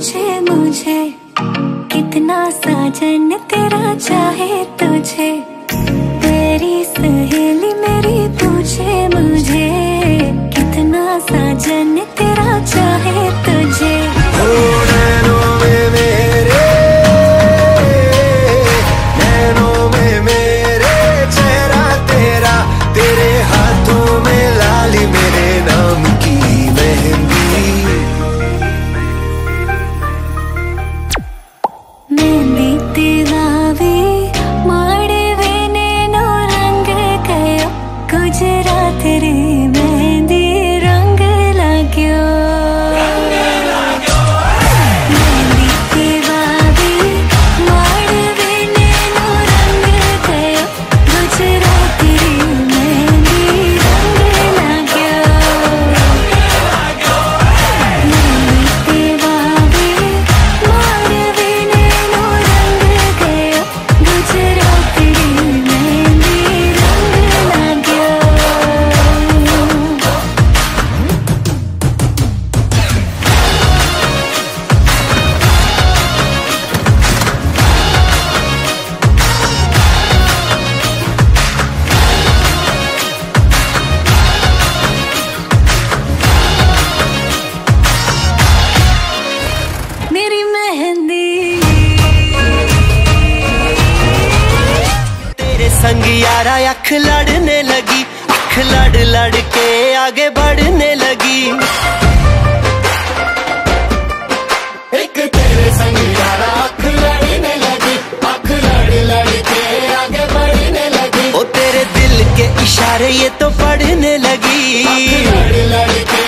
तुझे मुझे कितना साजन तेरा चाहे तुझे। तेरी सहेली मेरी तुझे मुझे कितना साजन मेरी अख लड़ने लगी। अख लड़ लड़ के आगे बढ़ने लगी। एक तेरे संग यारा अख लड़ने लगी। अख लड़ लड़ के आगे बढ़ने लगी। ओ तेरे दिल के इशारे ये तो पढ़ने लगी। लड़ लड़ के